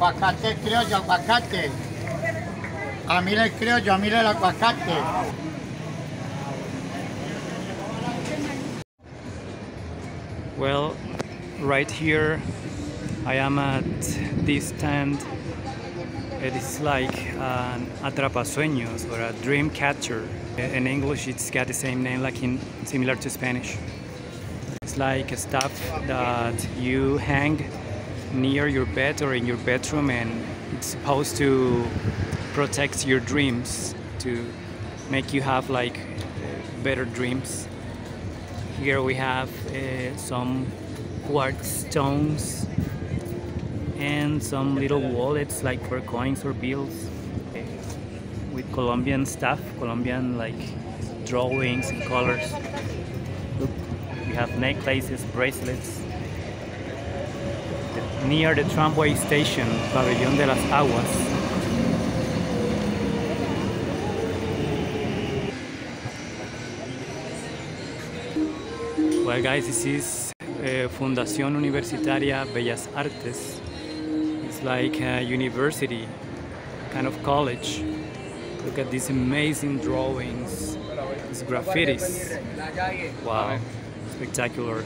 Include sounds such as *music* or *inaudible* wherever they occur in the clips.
Aguacate criollo, aguacate. A mí criollo, a mí el aguacate. Well, right here I am at this stand. It is like an atrapasueños or a dream catcher. In English, it's got the same name, like in similar to Spanish. It's like stuff that you hang near your bed or in your bedroom, and it's supposed to protect your dreams, to make you have like better dreams. Here we have uh, some quartz stones and some little wallets like for coins or bills uh, with Colombian stuff, Colombian like drawings and colors. Have necklaces, bracelets. Near the tramway station, Pabellón de las Aguas. Well, guys, this is uh, Fundación Universitaria Bellas Artes. It's like a university, kind of college. Look at these amazing drawings, these graffitis. Wow, spectacular.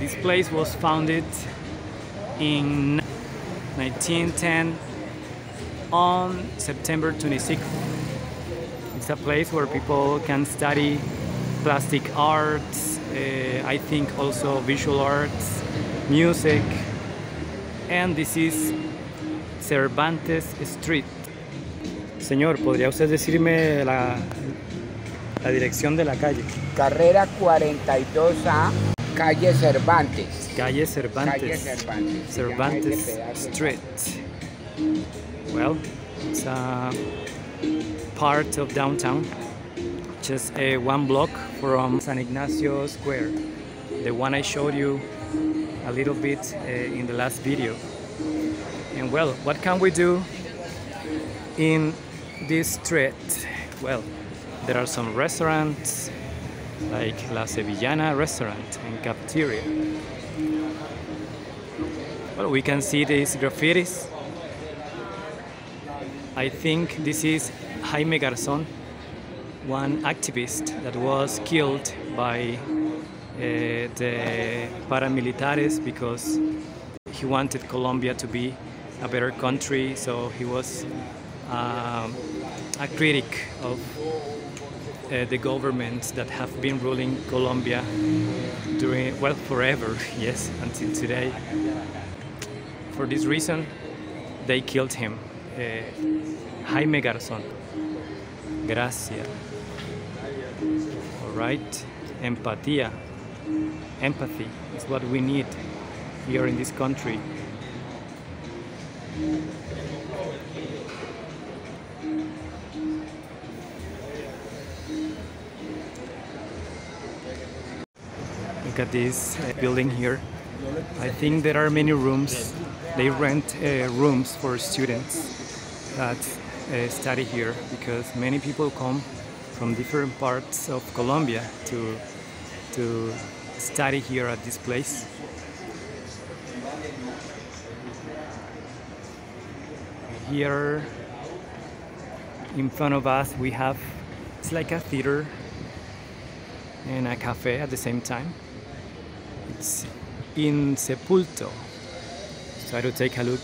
This place was founded in 1910 on September 26th. It's a place where people can study plastic arts, uh, I think also visual arts, music, and this is Cervantes Street. Señor, ¿podría usted decirme la, la dirección de la calle? Carrera 42A, calle Cervantes. Calle Cervantes. Calle Cervantes. Street. Well, it's a part of downtown, just uh, one block from San Ignacio Square, the one I showed you a little bit uh, in the last video. And well, what can we do in this street? Well, there are some restaurants like La Sevillana restaurant and cafeteria. Well, we can see these graffitis. I think this is Jaime Garzón, one activist that was killed by uh, the paramilitares because he wanted Colombia to be a better country. So he was um, a critic of uh, the governments that have been ruling Colombia during well forever. *laughs* Yes, until today. For this reason, they killed him. Uh, Jaime Garzón. Gracias. All right. Empatía. Empathy is what we need here in this country. Look at this uh, building here. I think there are many rooms. They rent uh, rooms for students that uh, study here because many people come from different parts of Colombia to to study here at this place. Here in front of us we have it's like a theater and a cafe at the same time. It's in Sepulto. Try to take a look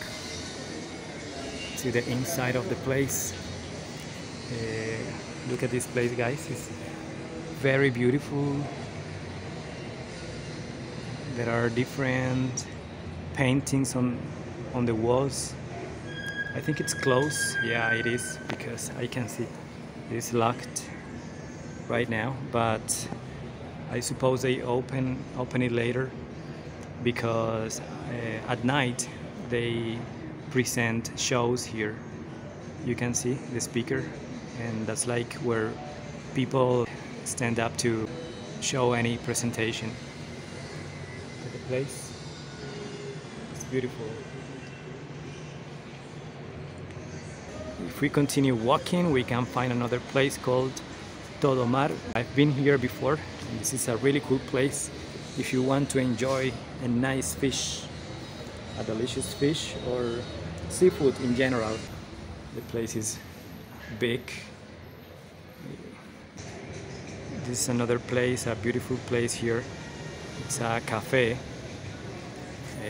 to the inside of the place. Uh, look at this place, guys. It's very beautiful. There are different paintings on on the walls. I think it's closed. Yeah, it is because I can see it is locked right now. But I suppose they open open it later because uh, at night they present shows here. You can see the speaker, and that's like where people stand up to show any presentation. The place. It's beautiful. If we continue walking, we can find another place called Todomar. I've been here before. This is a really cool place if you want to enjoy a nice fish, a delicious fish or seafood in general. The place is big. This is another place, a beautiful place here. It's a cafe. Uh,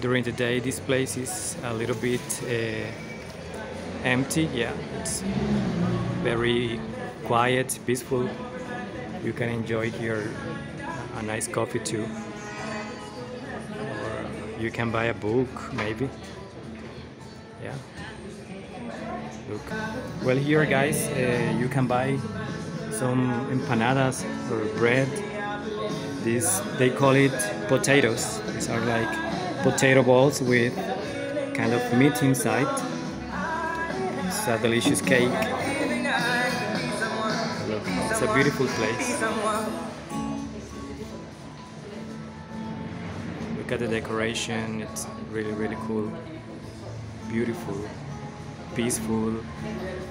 during the day, this place is a little bit uh, empty. Yeah, it's very quiet, peaceful. You can enjoy here a nice coffee too. Or you can buy a book, maybe. Yeah. Look. Well, here, guys, uh, you can buy some empanadas or bread. This they call it potatoes. These are like potato balls with kind of meat inside. It's a delicious cake. It's a beautiful place. Look at the decoration. It's really, really cool. Beautiful, peaceful,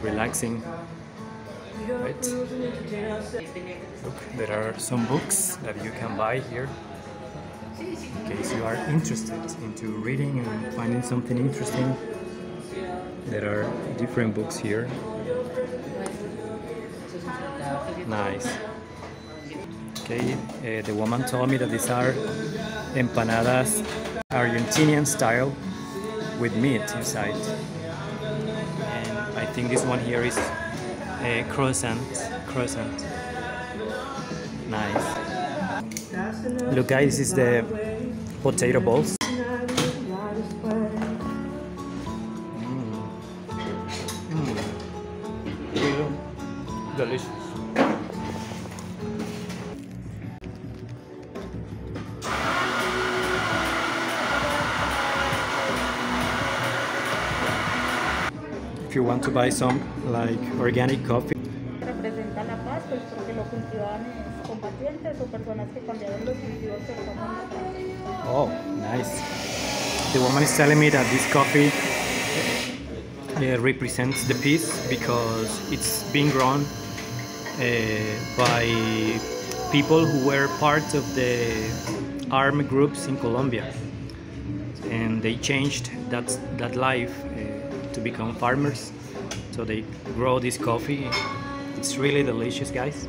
relaxing. Right? Look, there are some books that you can buy here in case you are interested into reading and finding something interesting. There are different books here. Nice. Okay, uh, the woman told me that these are empanadas Argentinian style with meat inside. And I think this one here is a croissant. Croissant. Nice. Look guys, this is the potato balls. To buy some like organic coffee, representa la paz, pues porque lo cultivaban combatientes o personas que cambiaron los cultivos por comunes. Oh, nice. The woman is telling me that this coffee uh, represents the peace because it's being grown uh, by people who were part of the armed groups in Colombia, and they changed that that life uh, to become farmers. So they grow this coffee. It's really delicious, guys.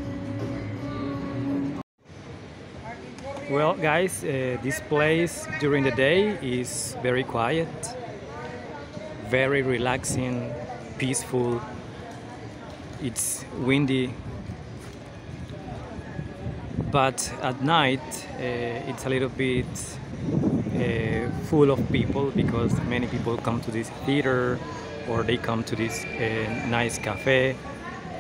Well, guys, uh, this place during the day is very quiet, very relaxing, peaceful. It's windy, but at night uh, it's a little bit uh, full of people because many people come to this theater or they come to this uh, nice cafe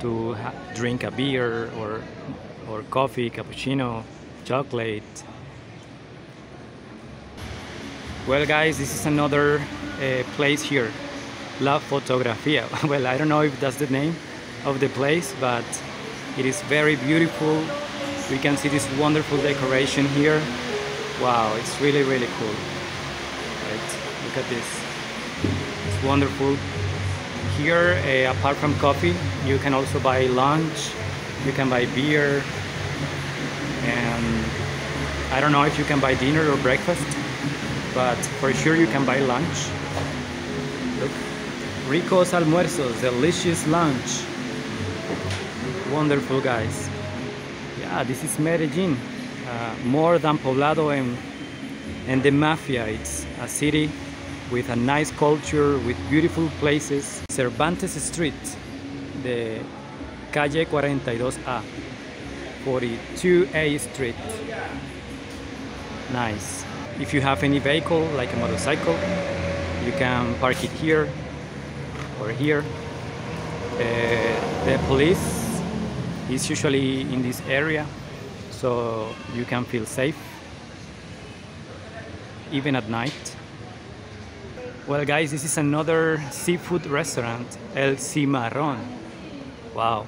to drink a beer or or coffee, cappuccino, chocolate. Well, guys, this is another uh, place here, La Fotografia. *laughs* well, I don't know if that's the name of the place, but it is very beautiful. We can see this wonderful decoration here. Wow, it's really, really cool. Right, look at this. Wonderful. Here, uh, apart from coffee, you can also buy lunch. You can buy beer, and I don't know if you can buy dinner or breakfast, but for sure you can buy lunch. Look, Rico's almuerzos, delicious lunch. Wonderful, guys. Yeah, this is Medellin, uh, more than Poblado and, and the Mafia. It's a city with a nice culture, with beautiful places. Cervantes Street, the calle 42A, 42A Street. Nice. If you have any vehicle, like a motorcycle, you can park it here or here. Uh, the police is usually in this area, so you can feel safe, even at night. Well, guys, this is another seafood restaurant, El Cimarron. Wow,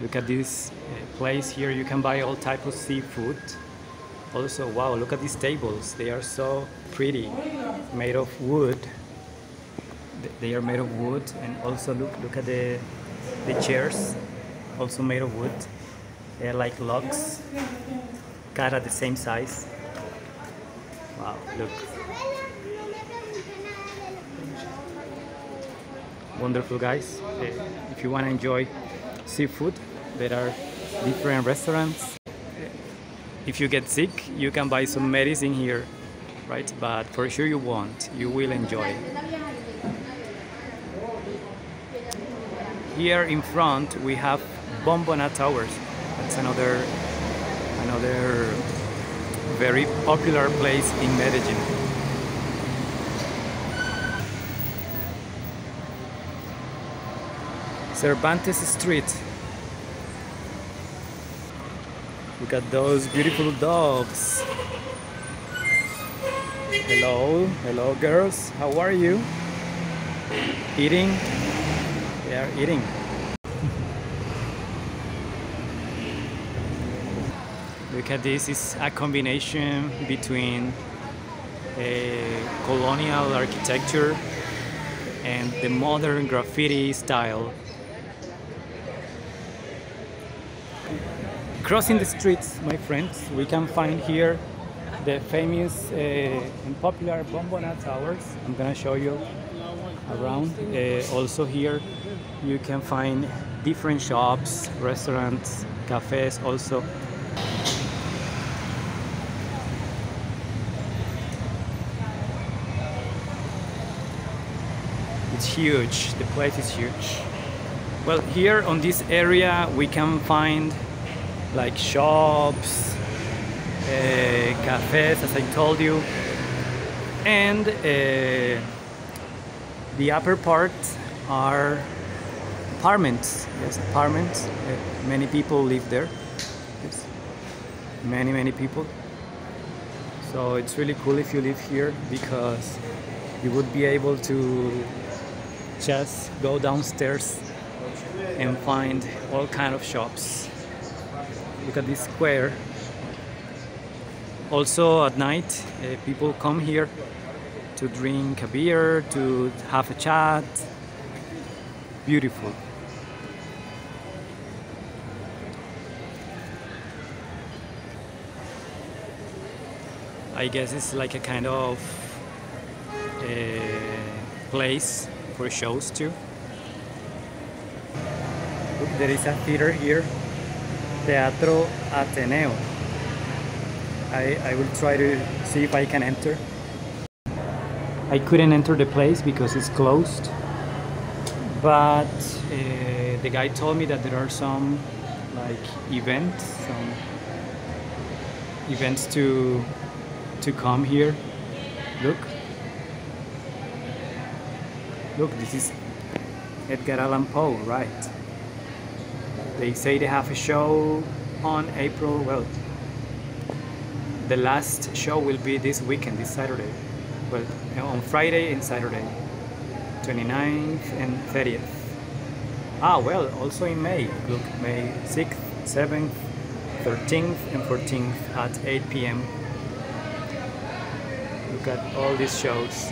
look at this uh, place here. You can buy all type of seafood. Also, wow, look at these tables. They are so pretty, made of wood. They are made of wood, and also look look at the the chairs, also made of wood. They're like logs, cut at the same size. Wow, look. Wonderful, guys. Uh, If you want to enjoy seafood, there are different restaurants. If you get sick, you can buy some medicine here, right? But for sure you won't. You will enjoy. Here in front we have Bombona Towers. That's another another very popular place in Medellin. Cervantes Street. Look at those beautiful dogs. Hello, hello girls. How are you? Eating? They are eating. Look at this, it's a combination between a colonial architecture and the modern graffiti style. Crossing the streets, my friends, we can find here the famous uh, and popular Bombona Towers. I'm gonna show you around. Uh, also here you can find different shops, restaurants, cafes also. It's huge, the place is huge. Well, here on this area we can find like shops, uh, cafes, as I told you, and uh, the upper part are apartments. Yes, apartments. Uh, many people live there. Yes. Many, many people. So it's really cool if you live here because you would be able to just go downstairs and find all kind of shops. Look at this square. Also at night, uh, people come here to drink a beer, to have a chat. Beautiful. I guess it's like a kind of uh, place for shows too. Look, there is a theater here, Teatro Ateneo. I, I will try to see if I can enter. I couldn't enter the place because it's closed, but uh, the guy told me that there are some like events, some events to to come here. Look, look, this is Edgar Allan Poe, right? They say they have a show on April. Well, the last show will be this weekend, this Saturday. Well, on Friday and Saturday, 29th and 30th. Ah, well, also in May. Look, May 6th, 7th, 13th, and 14th at 8 p.m. Look at all these shows.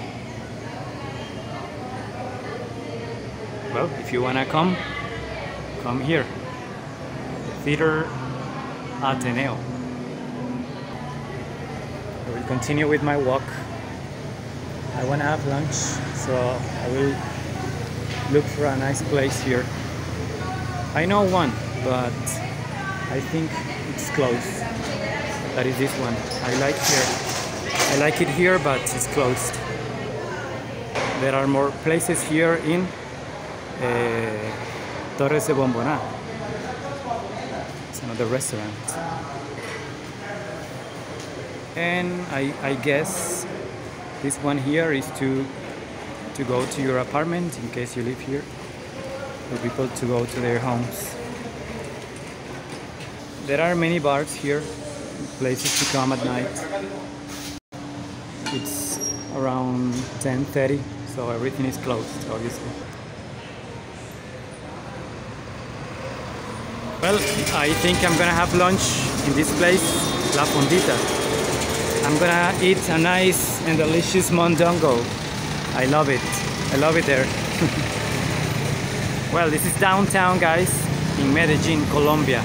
Well, if you wanna come, come here. Theater Ateneo. I will continue with my walk. I wanna have lunch, so I will look for a nice place here. I know one, but I think it's closed. That is this one. I like here. I like it here, but it's closed. There are more places here in uh, Torres de Bombona. Another restaurant. And I, I guess this one here is to to go to your apartment in case you live here for people to go to their homes. There are many bars here, places to come at night. It's around 10:30, so everything is closed, obviously. Well, I think I'm gonna have lunch in this place, La Fondita. I'm gonna eat a nice and delicious mondongo. I love it. I love it there. *laughs* Well, this is downtown, guys, in Medellin, Colombia.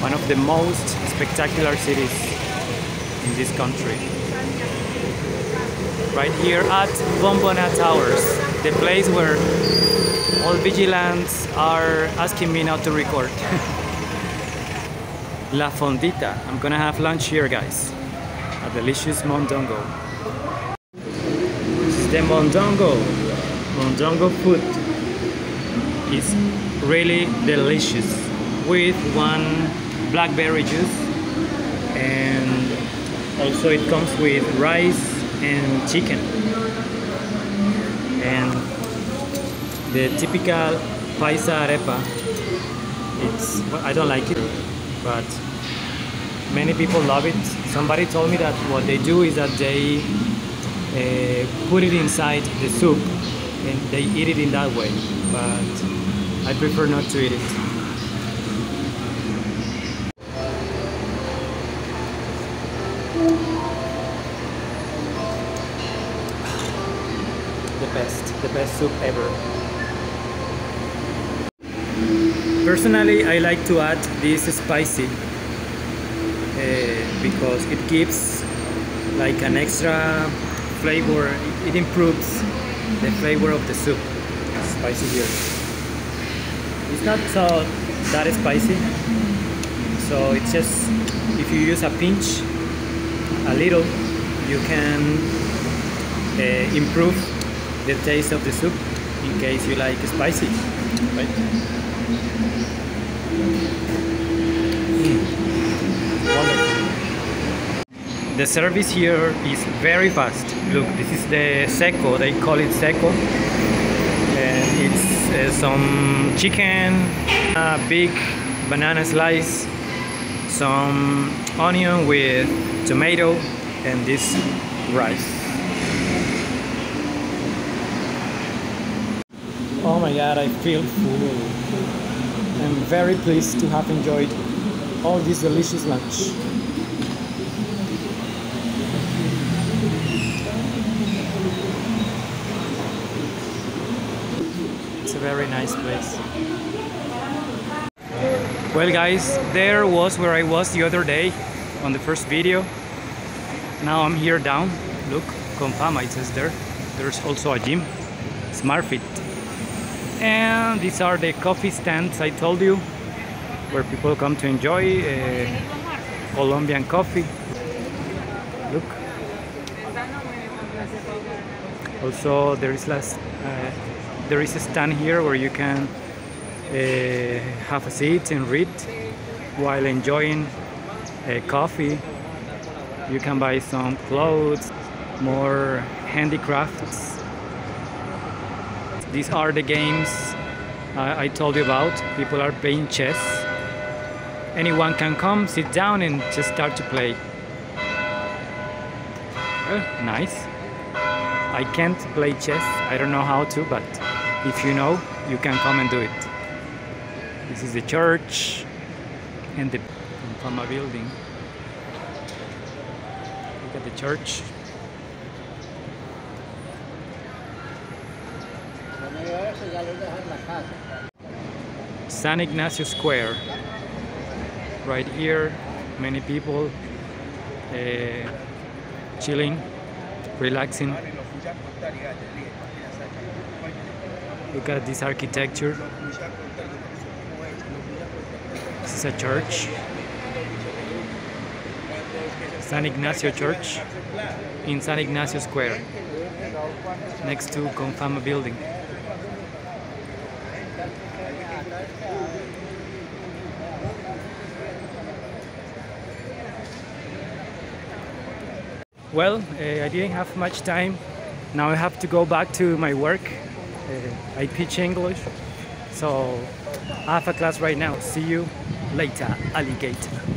One of the most spectacular cities in this country. Right here at Bombona Towers, the place where all vigilants are asking me not to record. *laughs* La Fondita. I'm gonna have lunch here, guys. A delicious mondongo. This is the mondongo. Mondongo food is really delicious with one blackberry juice and also it comes with rice and chicken and the typical paisa arepa. It's I don't like it but many people love it. Somebody told me that what they do is that they uh, put it inside the soup and they eat it in that way but I prefer not to eat it. The best the best soup ever personally I like to add this spicy uh, because it gives like an extra flavor. It improves the flavor of the soup. Spicy here. It's not so that spicy. So it's just if you use a pinch a little you can uh, improve the taste of the soup in case you like spicy right Mm. The service here is very fast. Look this is the seco. They call it seco. And it's uh, some chicken a big banana slice some onion with tomato and this rice. Oh my god I feel full I'm very pleased to have enjoyed all this delicious lunch. It's a very nice place. Well guys there was where I was the other day on the first video. Now I'm here down. Look Comfama it says there. There's also a gym. SmartFit and these are the coffee stands I told you where people come to enjoy uh, Colombian coffee. Look. Also there is last uh, there is a stand here where you can uh, have a seat and read while enjoying uh, coffee. You can buy some clothes more handicrafts these are the games I, I told you about. People are playing chess. Anyone can come sit down and just start to play. Oh, nice. I can't play chess. I don't know how to but if you know you can come and do it. This is the church and the Fama building. Look at the church San Ignacio Square. Right here many people uh, chilling relaxing. Look at this architecture. This is a church. San Ignacio Church in San Ignacio Square next to Comfama building Well, uh, I didn't have much time. Now I have to go back to my work. Uh, I teach English. So I have a class right now. See you later, alligator.